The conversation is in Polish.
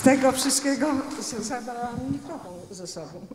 z tego wszystkiego zabrałam mikrofon ze sobą.